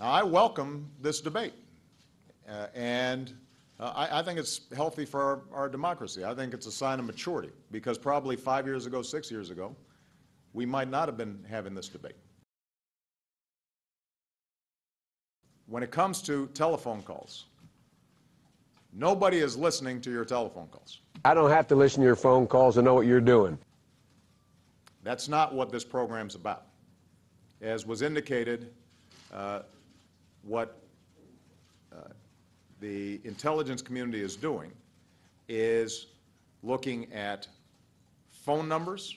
I welcome this debate, uh, and uh, I, I, think it's healthy for our, our, democracy. I think it's a sign of maturity, because probably five years ago, six years ago, we might not have been having this debate. When it comes to telephone calls, nobody is listening to your telephone calls. I don't have to listen to your phone calls to know what you're doing. That's not what this program's about. As was indicated, uh, what uh, the intelligence community is doing is looking at phone numbers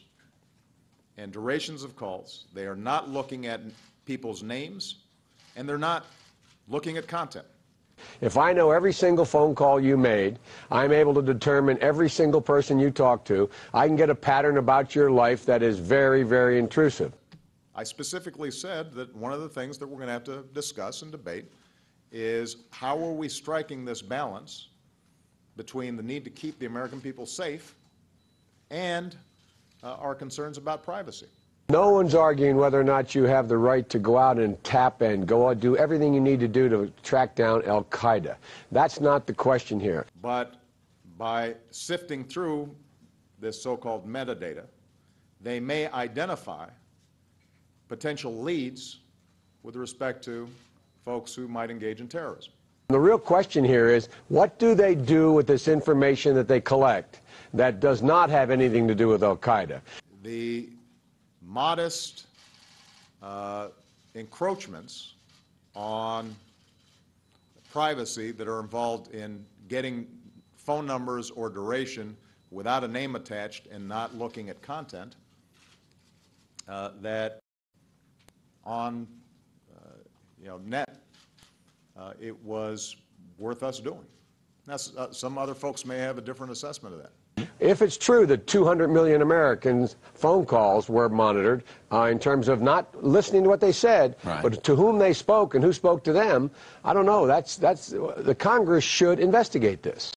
and durations of calls. They are not looking at people's names, and they're not looking at content. If I know every single phone call you made, I'm able to determine every single person you talk to. I can get a pattern about your life that is very, very intrusive. I specifically said that one of the things that we're going to have to discuss and debate is how are we striking this balance between the need to keep the American people safe and uh, our concerns about privacy. No one's arguing whether or not you have the right to go out and tap and go out, do everything you need to do to track down Al Qaeda. That's not the question here. But by sifting through this so called metadata, they may identify potential leads with respect to folks who might engage in terrorism. The real question here is what do they do with this information that they collect that does not have anything to do with Al Qaeda? The modest uh, encroachments on privacy that are involved in getting phone numbers or duration without a name attached and not looking at content uh, that on uh, you know, net, uh, it was worth us doing. Now, uh, some other folks may have a different assessment of that. If it's true that 200 million Americans' phone calls were monitored uh, in terms of not listening to what they said, right. but to whom they spoke and who spoke to them, I don't know. That's, that's, the Congress should investigate this.